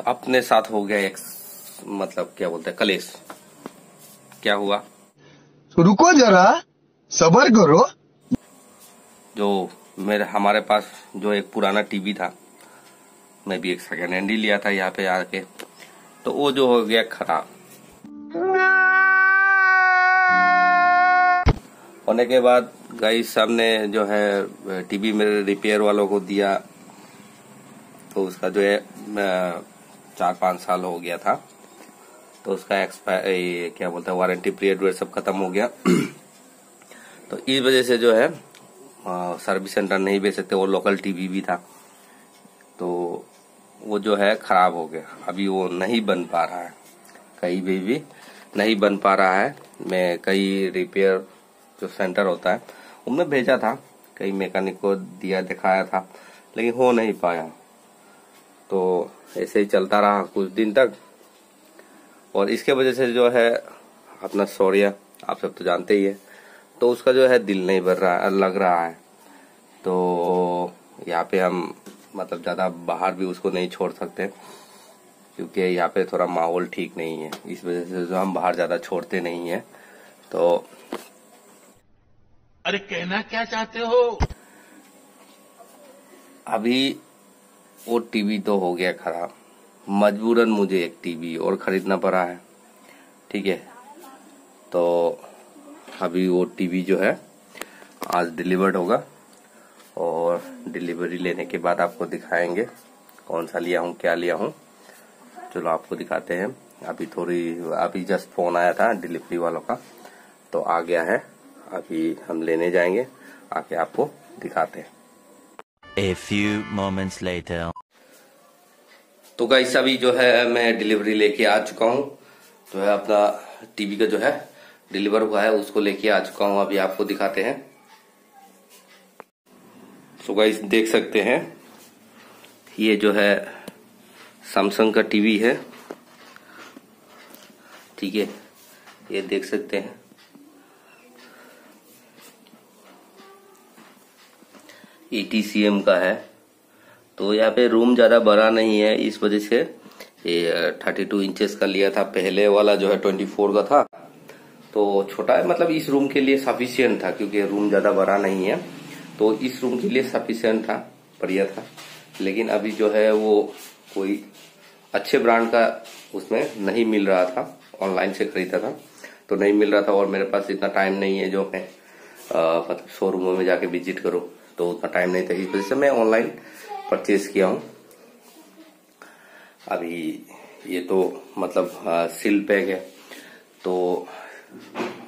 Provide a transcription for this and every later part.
अपने साथ हो गया एक मतलब क्या बोलते हैं कलेश। क्या हुआ? तो रुको जरा सबर करो। जो मेरे हमारे पास जो एक पुराना टीवी था मैं भी एक सेकेंड हैंड ही लिया था यहाँ पे आके तो वो जो हो गया खराब। होने के बाद गाई साहब ने जो है टीवी मेरे रिपेयर वालों को दिया तो उसका जो है चार पाँच साल हो गया था। तो उसका एक्सपायर क्या बोलते हैं वारंटी पीरियड सब खत्म हो गया। तो इस वजह से जो है सर्विस सेंटर नहीं भेज सकते, वो लोकल टीवी भी था। तो वो जो है, खराब हो गया। अभी वो नहीं बन पा रहा है। कहीं भी भी नहीं बन पा रहा है। मैं कई रिपेयर जो सेंटर होता है, उनमें भेजा था। कई मैकेनिक को दिया, दिखाया था, लेकिन हो नहीं पाया। तो ऐसे ही चलता रहा कुछ दिन तक। और इसके वजह से जो है अपना शौर्य आप सब तो जानते ही है। तो उसका जो है दिल नहीं भर रहा लग रहा है। तो यहाँ पे हम मतलब ज़्यादा बाहर भी उसको नहीं छोड़ सकते क्योंकि यहाँ पे थोड़ा माहौल ठीक नहीं है। इस वजह से जो हम बाहर ज़्यादा छोड़ते नहीं है। तो अरे कहना क्या चाहते हो? अभी वो टीवी तो हो गया खराब। मजबूरन मुझे एक टीवी और खरीदना पड़ा है। ठीक है? तो अभी वो टीवी जो है, आज डिलीवर्ड होगा और डिलीवरी लेने के बाद आपको दिखाएँगे कौन सा लिया हूँ, क्या लिया हूँ। चलो आपको दिखाते हैं। अभी थोड़ी, अभी जस्ट फ़ोन आया था डिलीवरी वालों का तो आ गया है। अभी हम लेने जाएँगे, आके आपको दिखाते हैं। A few moments later. तो गाइस अभी जो है, मैं डिलीवरी लेके आ चुका हूँ। जो है अपना टीवी का जो है डिलीवर हुआ है, उसको लेके आ चुका हूँ। अभी आपको दिखाते हैं। सो गाइस देख सकते हैं, ये जो है सैमसंग का टीवी है। ठीक है, ये देख सकते हैं। ईटीसीएम का है। तो यहाँ पे रूम ज़्यादा बड़ा नहीं है, इस वजह से ये थर्टी टू इंचेस का लिया था, पहले वाला जो है ट्वेंटी फोर का था। तो छोटा है मतलब इस रूम के लिए सफिशियंट था, क्योंकि रूम ज़्यादा बड़ा नहीं है। तो इस रूम के लिए सफिशियंट था, बढ़िया था। लेकिन अभी जो है वो कोई अच्छे ब्रांड का उसमें नहीं मिल रहा था ऑनलाइन से खरीदा था। तो नहीं मिल रहा था और मेरे पास इतना टाइम नहीं है जो मैं मतलब शोरूमों में जाके विज़िट करूँ। तो उतना टाइम नहीं था। इस वजह से मैं ऑनलाइन परचेज किया हूँ। अभी ये तो मतलब सील पैक है तो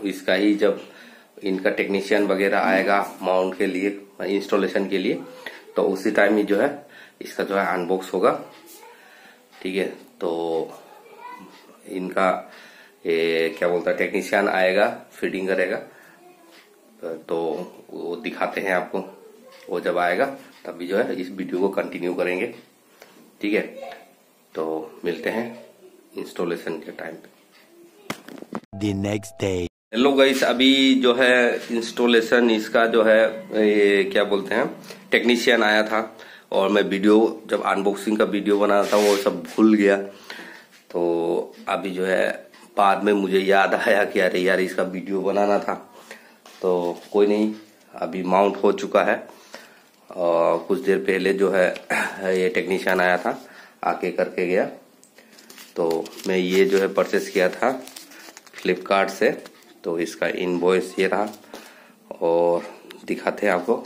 इसका ही जब इनका टेक्नीशियन वगैरह आएगा माउंट के लिए इंस्टॉलेशन के लिए तो उसी टाइम ही जो है इसका जो है अनबॉक्स होगा। ठीक है? तो इनका ये क्या बोलता है टेक्नीशियन आएगा फिटिंग करेगा। तो वो दिखाते हैं आपको। वो जब आएगा तभी जो है इस वीडियो को कंटिन्यू करेंगे। ठीक है? तो मिलते हैं इंस्टॉलेशन के टाइम पे। Next day. हेलो गाइस अभी जो है इंस्टॉलेशन इसका जो है ये क्या बोलते हैं? टेक्नीशियन आया था और मैं वीडियो जब अनबॉक्सिंग का वीडियो बना था वो सब भूल गया। तो अभी जो है बाद में मुझे याद आया कि अरे यार इसका वीडियो बनाना था। तो कोई नहीं अभी माउंट हो चुका है। और कुछ देर पहले जो है ये टेक्नीशियन आया था, आके करके गया। तो मैं ये जो है परचेस किया था फ्लिपकार्ट से तो इसका इनवॉइस ये रहा और दिखाते हैं आपको।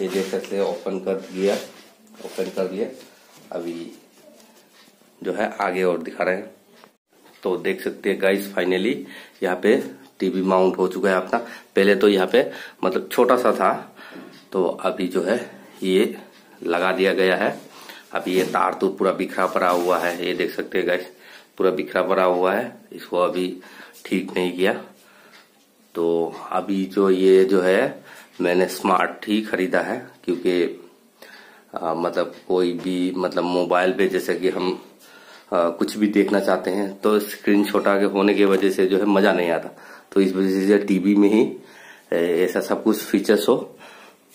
ये सकते हैं ओपन कर दिया ओपन कर दिया। अभी जो है आगे और दिखा रहे हैं। तो देख सकते हैं गाइस फाइनली यहाँ पे टीवी माउंट हो चुका है अपना पहले तो यहाँ पे मतलब छोटा सा था तो अभी जो है ये लगा दिया गया है। अभी ये तार तो पूरा बिखरा पड़ा हुआ है ये देख सकते हैं गैस पूरा बिखरा पड़ा हुआ है। इसको अभी ठीक नहीं किया। तो अभी जो ये जो है मैंने स्मार्ट ही खरीदा है क्योंकि मतलब कोई भी मतलब मोबाइल पे जैसे कि हम आ, कुछ भी देखना चाहते हैं तो स्क्रीन छोटा के होने की वजह से जो है मज़ा नहीं आता। तो इस वजह से टीवी में ही ऐसा सब कुछ फीचर्स हो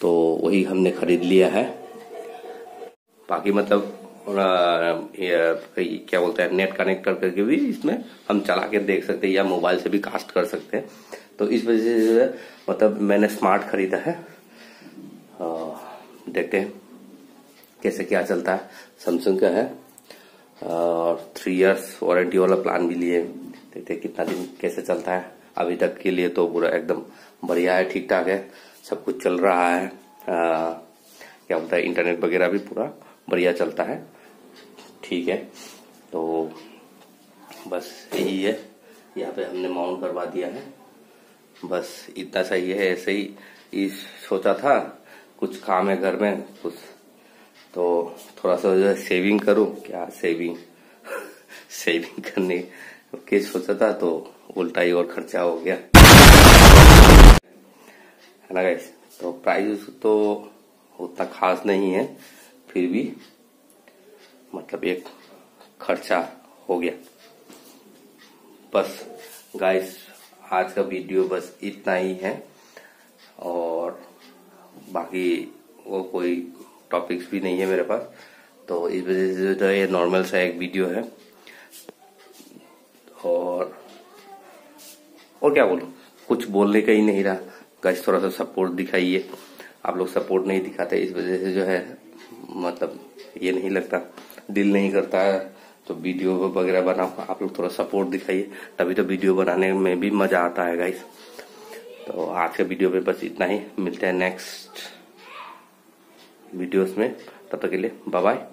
तो वही हमने खरीद लिया है। बाकी मतलब क्या बोलते हैं, नेट कनेक्ट कर करके भी इसमें हम चला के देख सकते हैं या मोबाइल से भी कास्ट कर सकते हैं। तो इस वजह से मतलब मैंने स्मार्ट खरीदा है। देखते हैं कैसे क्या चलता है। सैमसंग का है। और थ्री इयर्स वारंटी वाला प्लान भी लिए। देखते हैं कितना दिन कैसे चलता है। अभी तक के लिए तो पूरा एकदम बढ़िया है ठीक ठाक है। सब कुछ चल रहा है। आ, क्या बोलता है इंटरनेट वगैरह भी पूरा बढ़िया चलता है। ठीक है तो बस यही है। यहाँ पे हमने माउंट करवा दिया है। बस इतना सही है ऐसे ही इस सोचा था। कुछ काम है घर में कुछ तो थोड़ा सा जो है सेविंग करूँ। क्या सेविंग सेविंग करने के सोचा था तो उल्टा ही और खर्चा हो गया। है ना गाइस तो प्राइस तो उतना खास नहीं है, फिर भी मतलब एक खर्चा हो गया। बस गाइस आज का वीडियो बस इतना ही है, और बाकी वो कोई टॉपिक्स भी नहीं है मेरे पास। तो इस वजह से जो ये नॉर्मल सा एक वीडियो है। और और क्या बोलूँ? कुछ बोलने का ही नहीं रहा। गाइस थोड़ा सा सपोर्ट दिखाइए। आप लोग सपोर्ट नहीं दिखाते, इस वजह से जो है मतलब ये नहीं लगता, दिल नहीं करता है। तो वीडियो वगैरह बनाओ, आप लोग थोड़ा सपोर्ट दिखाइए। तभी तो वीडियो बनाने में भी मज़ा आता है गाइस तो आज के वीडियो में बस इतना ही। मिलते हैं नेक्स्ट वीडियोस में। तब तक के लिए बाय बाय